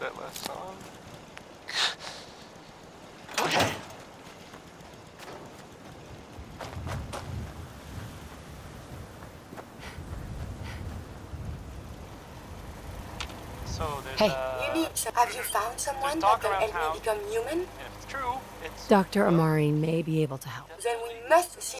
that last song. okay. So there's Hey. uh, You need some. Have you found someone that can around help me become human? and if it's true, it's Dr. Amari may be able to help. Then we must see